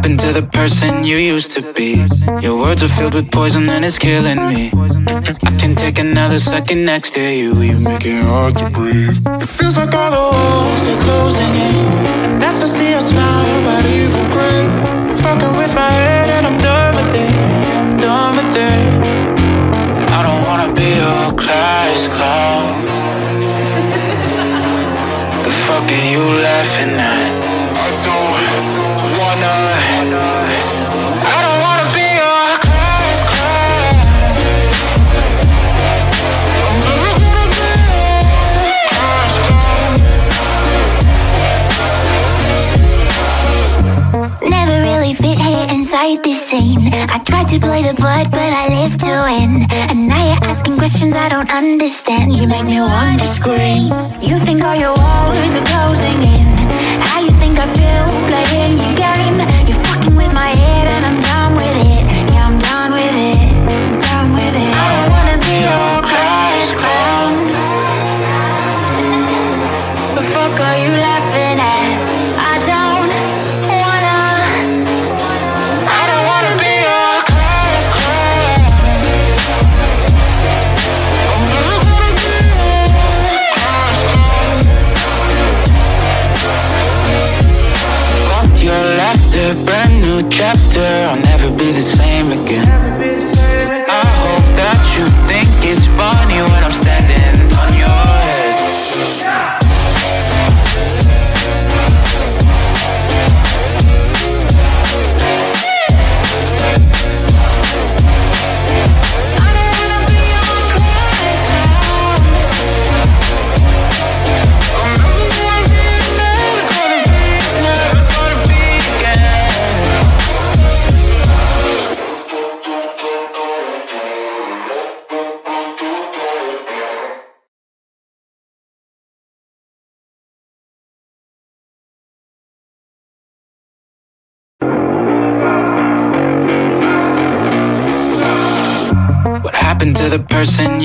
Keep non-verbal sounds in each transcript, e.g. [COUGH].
happened to the person you used to be? Your words are filled with poison and it's killing me. I can take another second next to you. You make it hard to breathe. It feels like all the walls are closing in. And that's to see a smile that evil grin. Fucking with my head and I'm done with it. I'm done with it. I don't wanna be your class clown. [LAUGHS] the fuck are you laughing at? This scene. I tried to play the part, but I live to win. And now you're asking questions I don't understand. You make me want to scream. You think all your walls are closing in.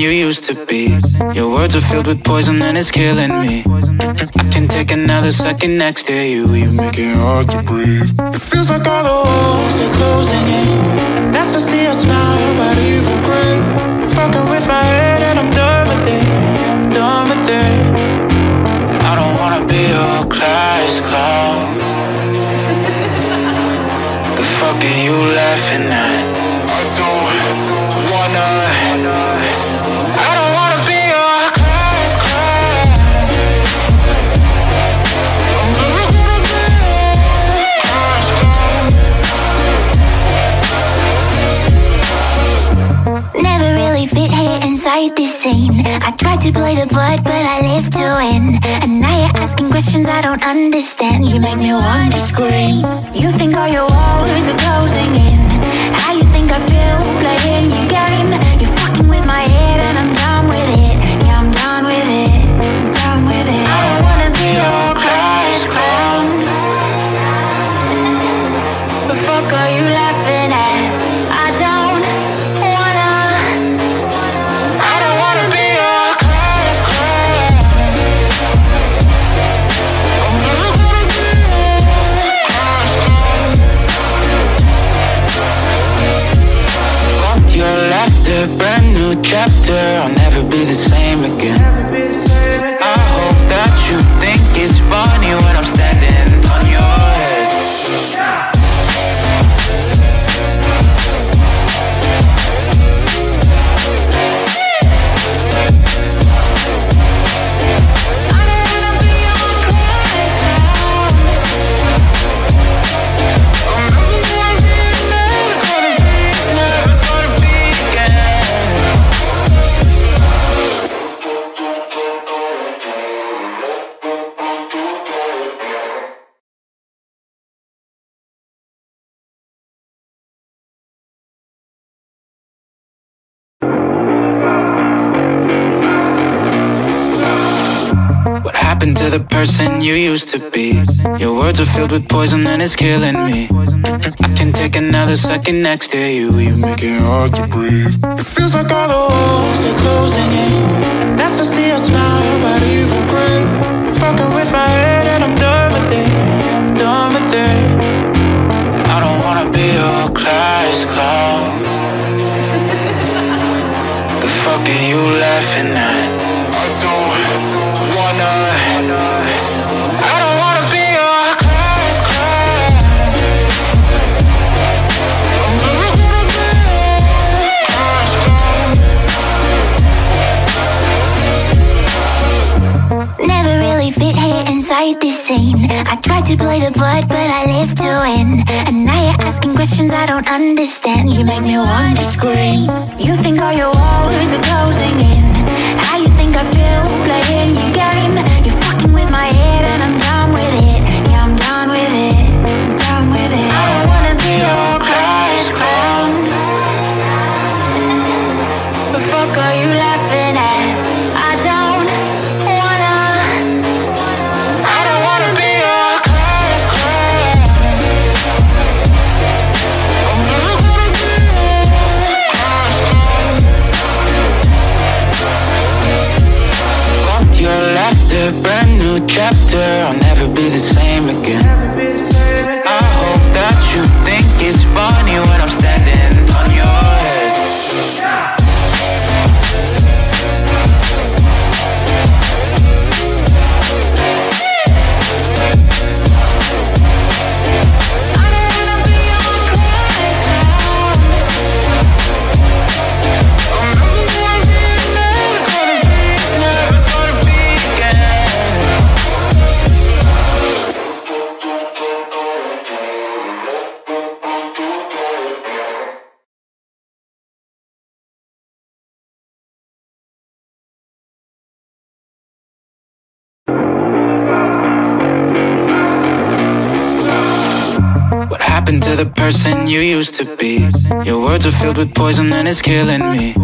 You used to be? Your words are filled with poison and it's killing me. I can take another second next to you. You make it hard to breathe. It feels like all the walls are closing in. And that's to see a smile that evil grin. Fucking with my head and I'm done with it. I'm done with it. I don't wanna be your class clown. [LAUGHS] the fuck are you laughing at? I tried to play the part, but I live to win. And now you're asking questions I don't understand. You make me want to scream. You think all your walls are closing in. How you think I feel I'll never be the same words are filled with poison and it's killing me. I can take another second next to you. You make it hard to breathe. It feels like all the walls are closing in. And that's to see a smile that evil grin. Fucking with my head and I'm done with it. I'm done with it. I don't wanna be your class clown. [LAUGHS] the fuck are you laughing at? I don't wanna. I tried to play the part, but I live to win. And now you're asking questions I don't understand. You make me want to scream. You think all your walls are closing in. How you think I feel person you used to be? Your words are filled with poison and it's killing me.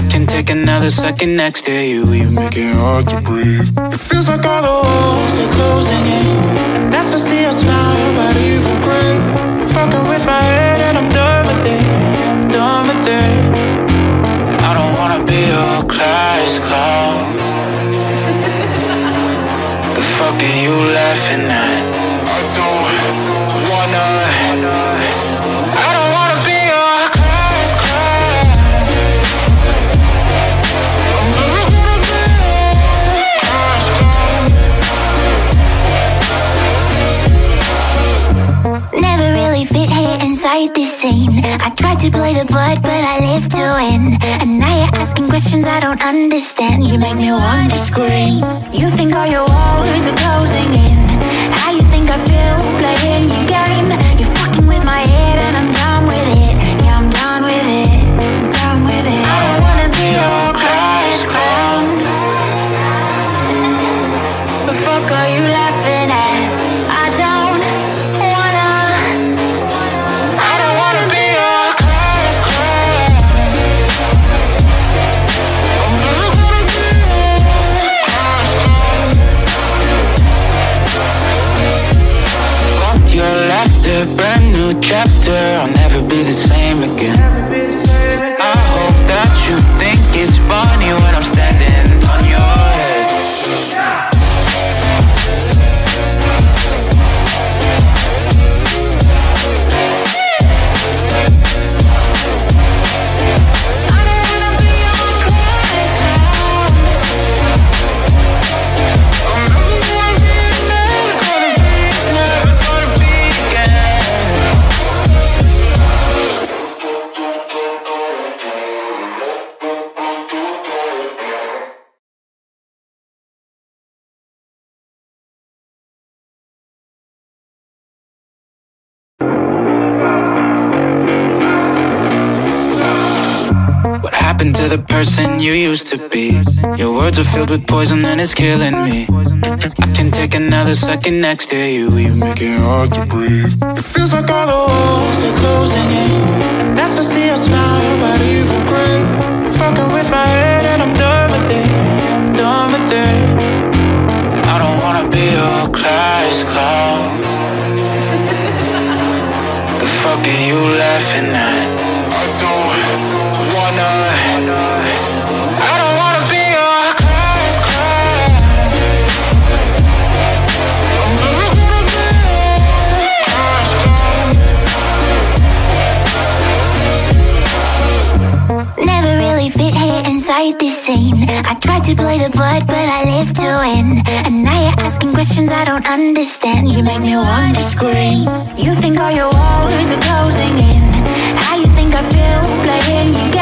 I can take another second next to you. You make it hard to breathe. It feels like all the walls are closing in. And that's to see a smile evil grin. Understand. You make me want to scream. You think all your walls are closing person you used to be? Your words are filled with poison and it's killing me. I can take another second next to you. You make it hard to breathe. It feels like all the walls are closing in. And that's to see a smile that evil grin. You're fucking with my head and I'm done with it. I'm done with it. I don't wanna be your class clown. the fuck are you laughing at? I don't wanna. Butt, but I live to win. And now you're asking questions I don't understand. You make me want to scream. You think all your walls are closing in. How you think I feel playing your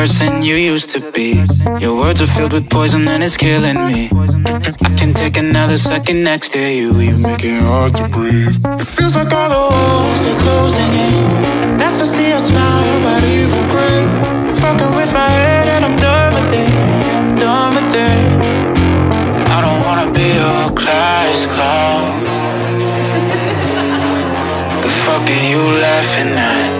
person you used to be? Your words are filled with poison and it's killing me. I can take another second next to you. You make it hard to breathe. It feels like all the walls are closing in. And that's to see a smile that evil grin. You're fucking with my head and I'm done with it. I'm done with it. I don't wanna be your class clown. [LAUGHS] the fuck are you laughing at?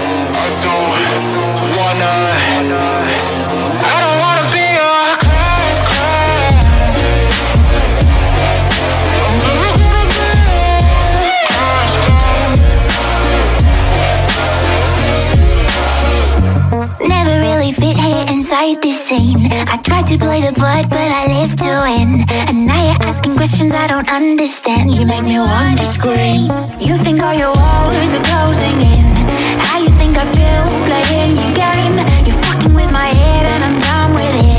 But I live to win. And now you're asking questions I don't understand. You make me want to scream. You think all your walls are closing in. How you think I feel playing your game? You're fucking with my head, and I'm done with it.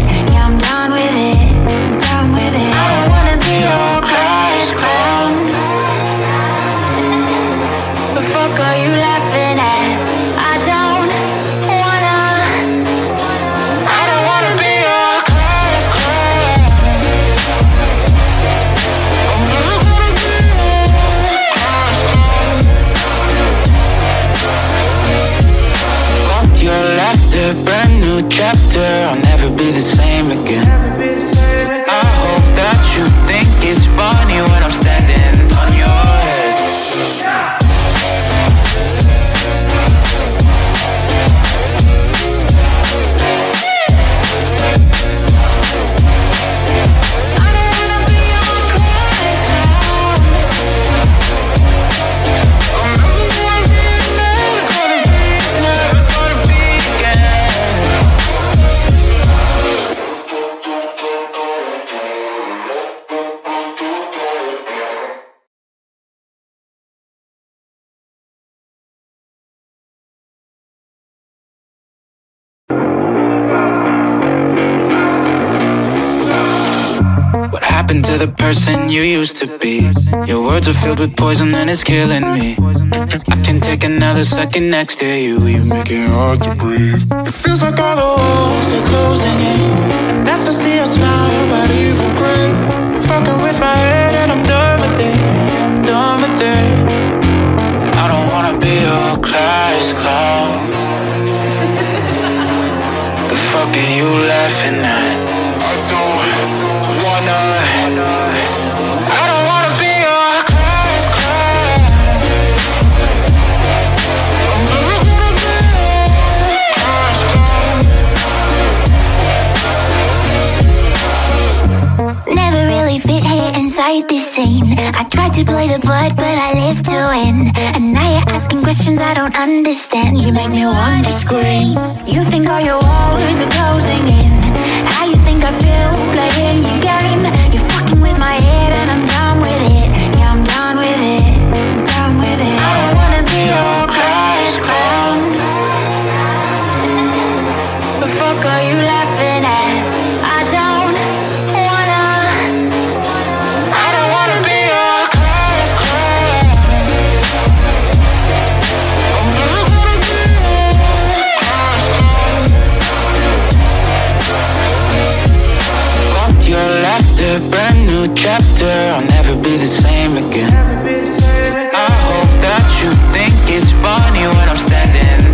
The person you used to be? Your words are filled with poison and it's killing me. I can take another second next to you. You make it hard to breathe. It feels like all the walls are closing in. That's to see a smile that evil grin. You're fucking with my head and I'm done with it. I'm done with it. I don't wanna be your class clown. [LAUGHS] the fuck are you laughing at? I don't I don't. Never gonna be inside this scene. I tried to play the butt, but I live to win. And now you're asking questions I don't understand. You make me want to scream. You think all your walls are closing in. How you think I brand new chapter. I'll never be the same again. I hope that you think it's funny when I'm standing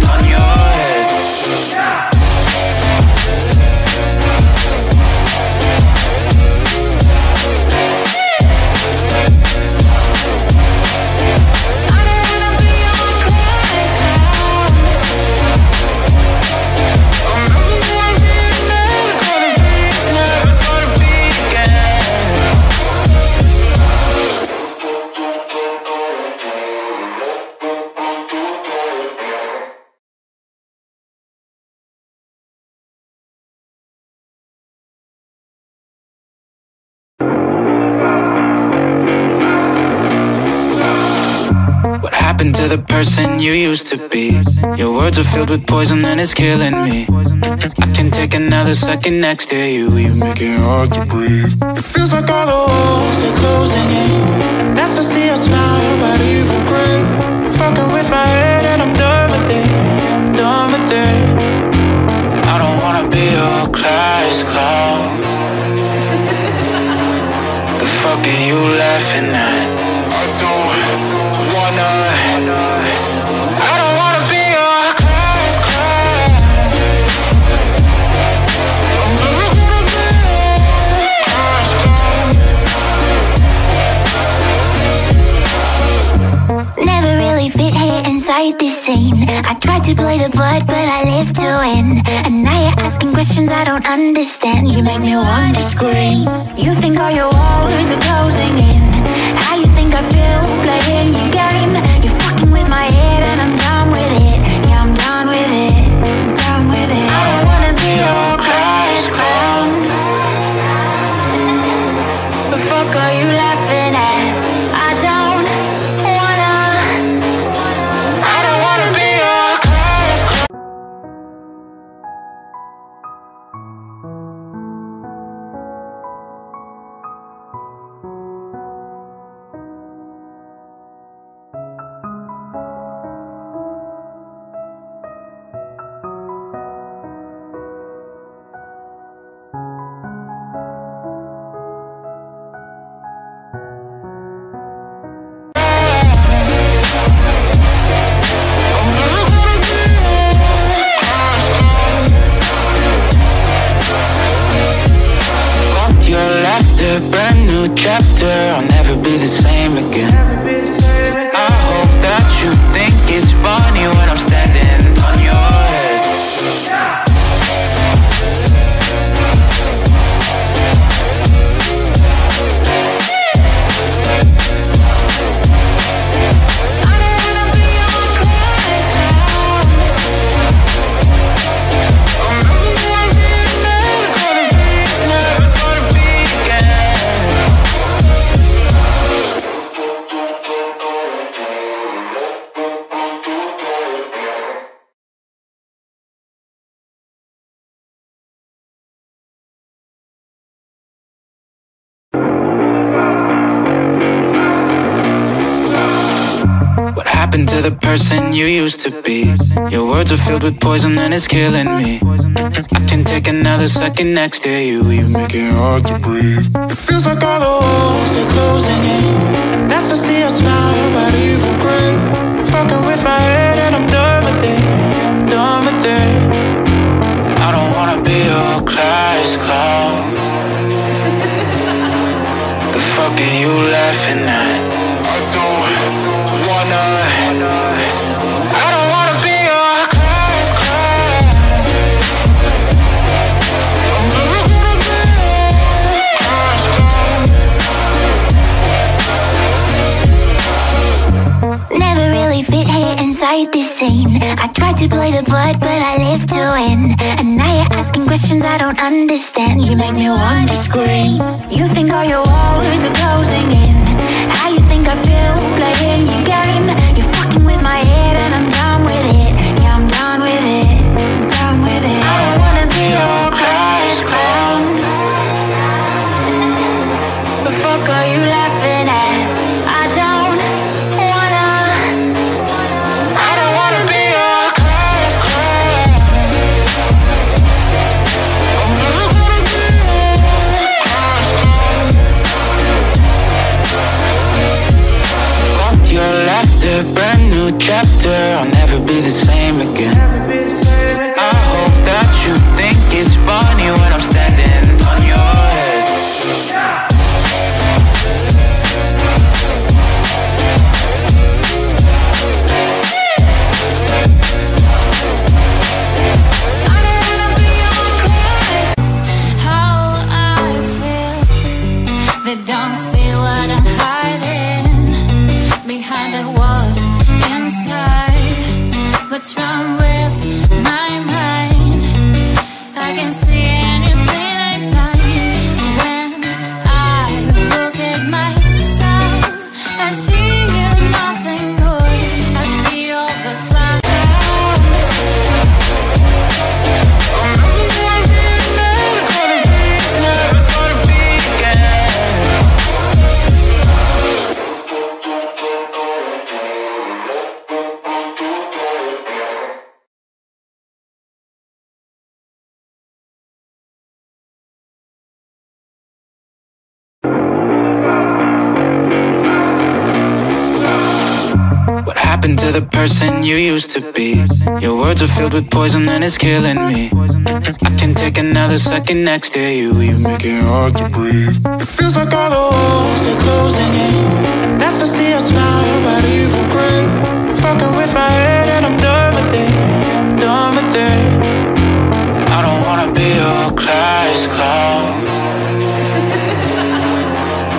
happened to the person you used to be? Your words are filled with poison and it's killing me. I can take another second next to you. You make it hard to breathe. It feels like all the walls are closing in. And that's to see a smile that evil grin. You're fucking with my head and I'm done with it. I'm done with it. I don't wanna be your class clown. [LAUGHS] The fuck are you laughing at? I don't scene. I tried to play the butt, but I live to win. And now you're asking questions I don't understand. You make me want to scream. You think all your walls are closing in. How you think I feel playing your game? Chapter. I'll never be the same again. The person you used to be? Your words are filled with poison and it's killing me. I can take another second next to you. You make it hard to breathe. It feels like all the walls are closing in. And that's to see a smile that evil grin. You're fucking with my head and I'm done with it. I'm done with it. I don't wanna be your class clown. [LAUGHS] The fuck are you laughing at? To play the butt, but I live to win. And now you're asking questions I don't understand. You make me want to scream. You think all your walls are closing in. How you think I feel playing person you used to be? Your words are filled with poison and it's killing me. I can take another second next to you. You make it hard to breathe. It feels like all the walls are closing in. And that's to see a smile, that evil grin. You're fucking with my head and I'm done with it. I'm done with it. I don't wanna be your class clown.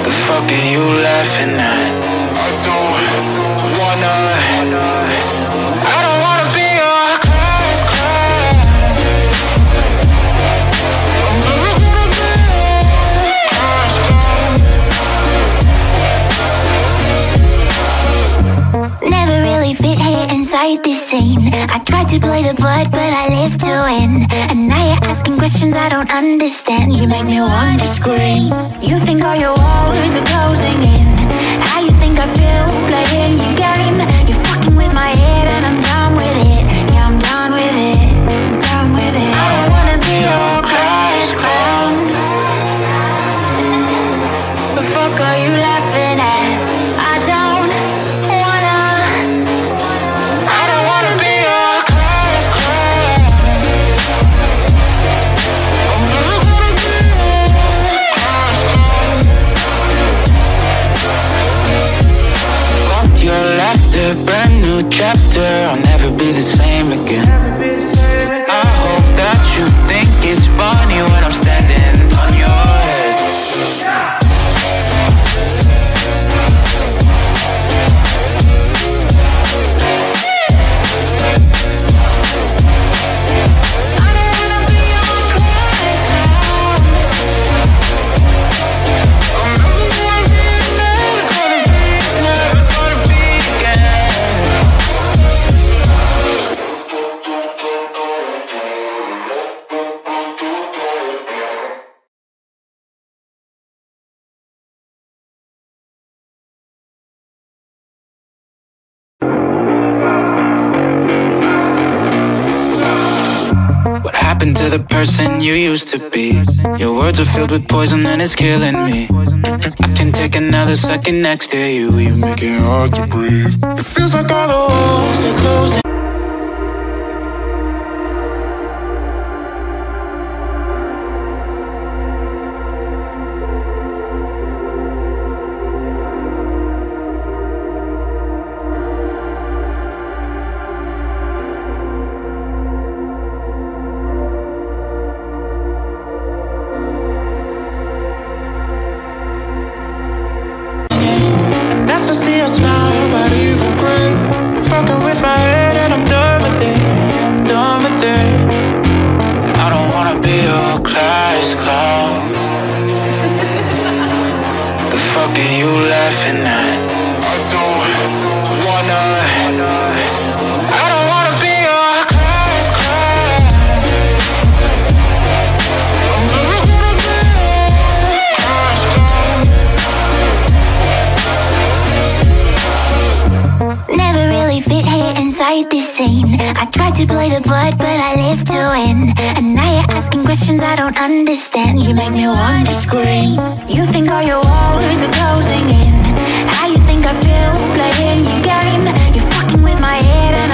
[LAUGHS] the fuck are you laughing at? Tried to play the butt, but I live to win. And now you're asking questions I don't understand. You make me want to scream. You think all your walls are closing in. How you think I feel playing your game? You're fucking with my head, and I'm done with it. Person you used to be? Your words are filled with poison and it's killing me. I can take another second next to you. You make it hard to breathe. It feels like all the walls are closing. Inside this scene. I tried to play the butt, but I live to win. And now you're asking questions I don't understand. You make me want to scream. You think all your walls are closing in. How you think I feel playing your game? You're fucking with my head,